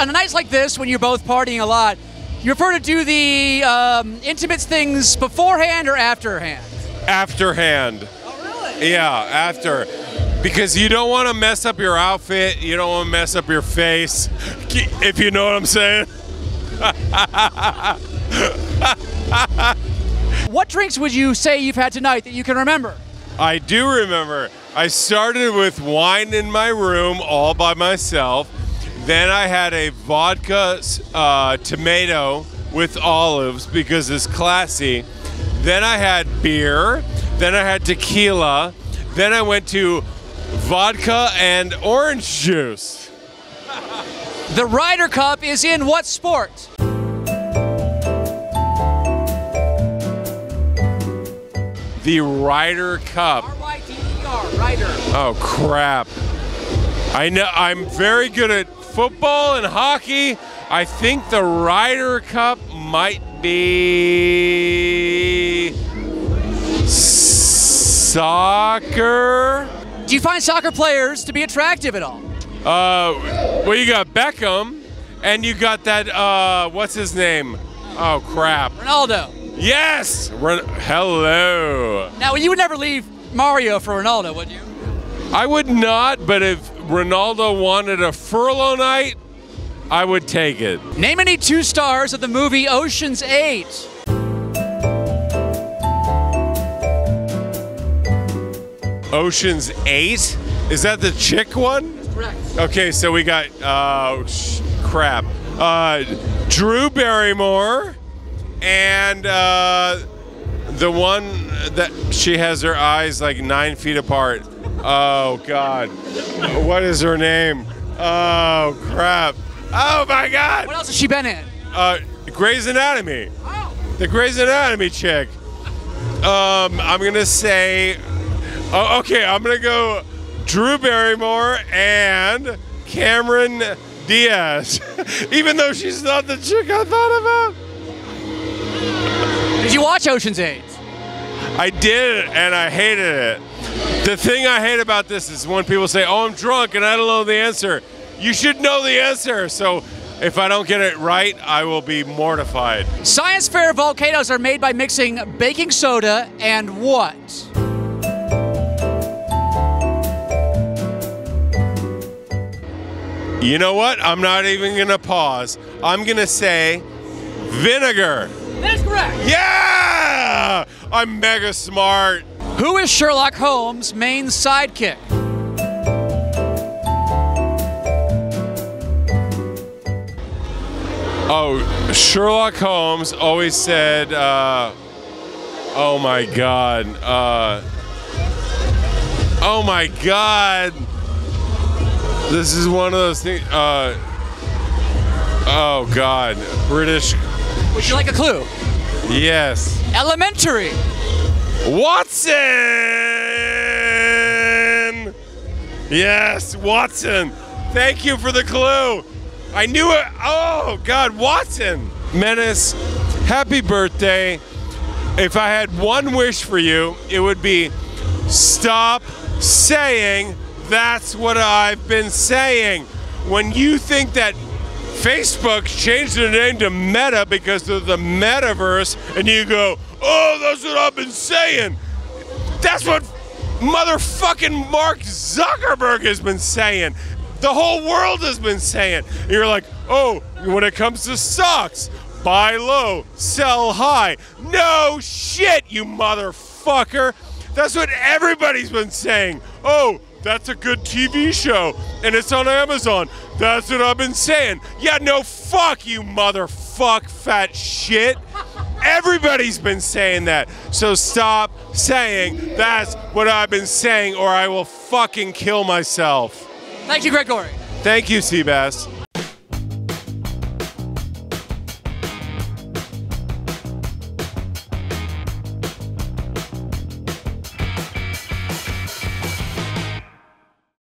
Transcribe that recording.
on nights like this when you're both partying a lot, you prefer to do the um, intimate things beforehand or afterhand? Afterhand. Oh, really? Yeah, after. Because you don't want to mess up your outfit, you don't want to mess up your face, if you know what I'm saying. what drinks would you say you've had tonight that you can remember? I do remember. I started with wine in my room all by myself. Then I had a vodka uh, tomato with olives because it's classy. Then I had beer. Then I had tequila. Then I went to vodka and orange juice. the Ryder Cup is in what sport? The Ryder Cup. R-Y-D-E-R, Ryder. Oh crap. I know I'm very good at football and hockey. I think the Ryder Cup might be soccer. Do you find soccer players to be attractive at all? Uh, well, you got Beckham, and you got that. Uh, what's his name? Oh crap! Ronaldo. Yes. Ren- Hello. Now you would never leave Mario for Ronaldo, would you? I would not, but if Ronaldo wanted a furlough night, I would take it. Name any two stars of the movie Ocean's Eight. Ocean's Eight? Is that the chick one? Correct. Okay, so we got uh, sh- crap. Uh, Drew Barrymore and uh, the one that she has her eyes like nine feet apart. Oh God, what is her name? Oh crap! Oh my God! What else has she been in? Uh, Grey's Anatomy. Oh. The Grey's Anatomy chick. Um, I'm gonna say. Oh, okay, I'm gonna go Drew Barrymore and Cameron Diaz, even though she's not the chick I thought about. Did you watch Ocean's Eight? I did, and I hated it. The thing I hate about this is when people say, "Oh, I'm drunk and I don't know the answer." You should know the answer. So if I don't get it right, I will be mortified. Science fair volcanoes are made by mixing baking soda and what? You know what? I'm not even going to pause. I'm going to say vinegar. That is correct. Yeah! I'm mega smart. Who is Sherlock Holmes' main sidekick? Oh, Sherlock Holmes always said, uh, oh my God. Uh, oh my God. This is one of those things. Uh, oh God. British. Would you like a clue? Yes. Elementary. Watson! Yes, Watson. Thank you for the clue. I knew it. Oh, God, Watson. Menace, happy birthday. If I had one wish for you, it would be stop saying that's what I've been saying. When you think that Facebook changed their name to Meta because of the metaverse, and you go, oh, that's what I've been saying. That's what motherfucking Mark Zuckerberg has been saying. The whole world has been saying. And you're like, oh, when it comes to stocks, buy low, sell high. No shit, you motherfucker. That's what everybody's been saying. Oh, that's a good TV show and it's on Amazon. That's what I've been saying. Yeah, no, fuck you, motherfuck, fat shit. Everybody's been saying that. So stop saying that's what I've been saying or I will fucking kill myself. Thank you, Greg Gory. Thank you, Seabass.